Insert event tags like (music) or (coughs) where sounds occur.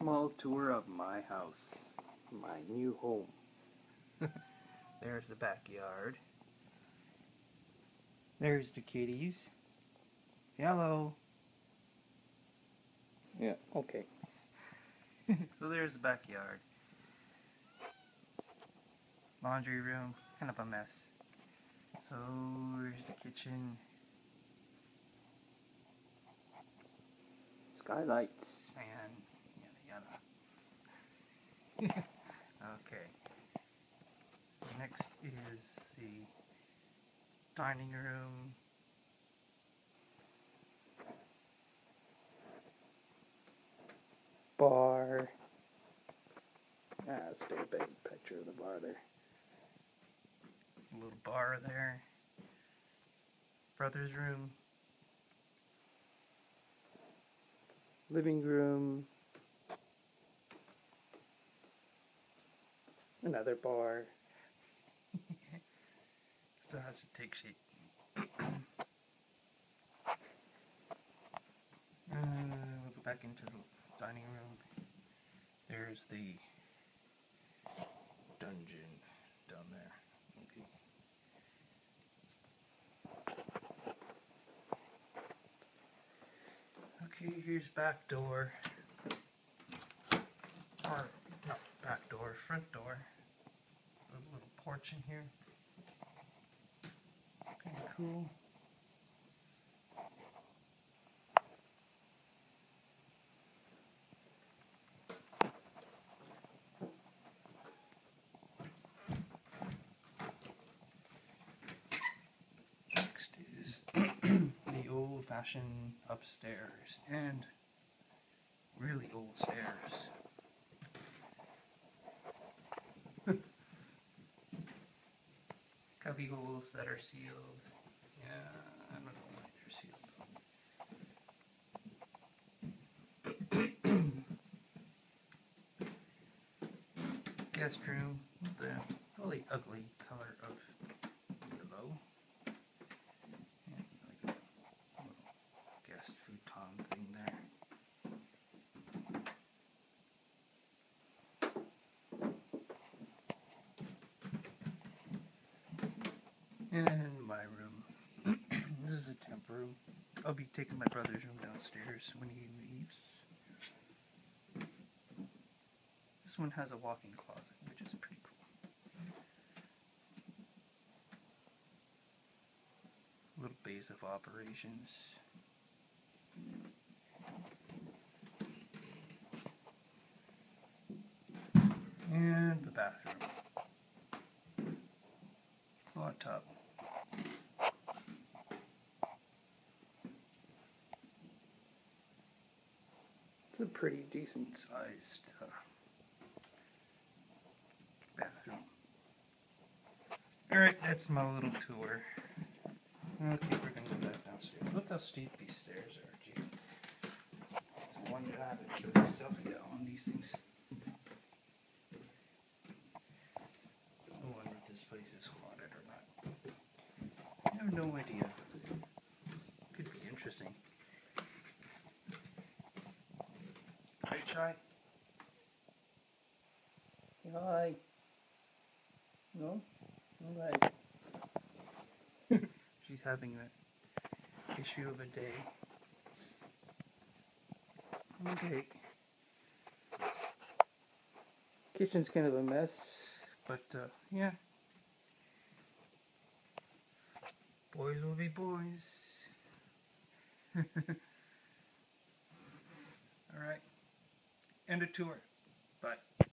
small tour of my house, my new home. (laughs) There's the backyard. There's the kitties. Hello. Yeah, okay. (laughs) so there's the backyard. Laundry room, kind of a mess. So here's the kitchen. Skylights and yada yada. Okay. Next is the dining room. Bar. Ah, still a big picture of the bar there. A little bar there. Brother's room. Living room. Another bar. (laughs) Still has a take sheet. (coughs) uh, we'll go back into the dining room. There's the dungeon down there. Okay. Okay, here's back door. Or not back door, front door. Porch in here. Kind of cool. Next is (clears throat) the old fashioned upstairs and really old stairs. Holes that are sealed. Yeah, I don't know why they're sealed. (coughs) Guest room, the really ugly color of yellow. And like a little guest futon thing there. And my room. (clears throat) this is a temp room. I'll be taking my brother's room downstairs when he leaves. This one has a walk-in closet, which is pretty cool. Little base of operations. And the bathroom. Hot tub. A pretty decent sized uh, bathroom. Alright, that's my little tour. Okay, we're gonna go back downstairs. Look how steep these stairs are, geez. It's wonder I haven't killed myself yet on these things. I wonder if this place is haunted or not. I have no idea. Shy? Hi. No? Alright. (laughs) She's having the issue of a day. Okay. Kitchen's kind of a mess, but uh, yeah. Boys will be boys. (laughs) Alright and a tour. Bye.